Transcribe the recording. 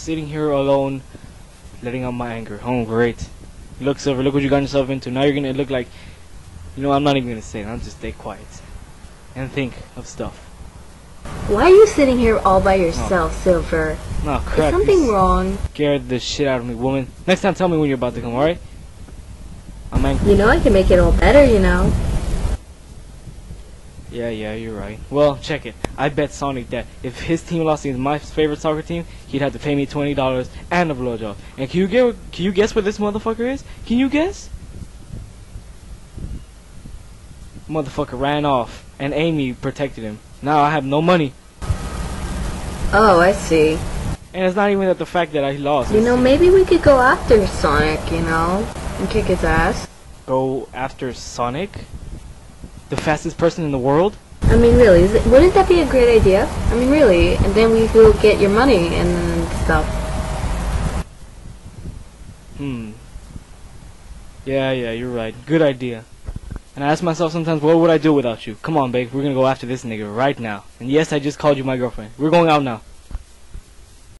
sitting here alone, letting out my anger. Oh, great. Look, Silver, look what you got yourself into. Now you're gonna look like... You know, I'm not even gonna say it. I'll just stay quiet. And think of stuff. Why are you sitting here all by oh. yourself, Silver? No, Is crap. something you wrong? scared the shit out of me, woman. Next time, tell me when you're about to come, alright? I'm angry. You know I can make it all better, you know. Yeah, yeah, you're right. Well, check it. I bet Sonic that if his team lost against my favorite soccer team, he'd have to pay me twenty dollars and a blowjob. And can you get? Can you guess where this motherfucker is? Can you guess? Motherfucker ran off, and Amy protected him. Now I have no money, Oh, I see. and it's not even that the fact that I lost. You know, maybe we could go after Sonic, you know, and kick his ass. go after Sonic, the fastest person in the world. I mean, really, is it, wouldn't that be a great idea? I mean, really, and then we will get your money and stuff. Hmm. Yeah, yeah, you're right. Good idea. And I ask myself sometimes, what would I do without you? Come on, babe, we're gonna go after this nigga right now. And yes, I just called you my girlfriend. We're going out now.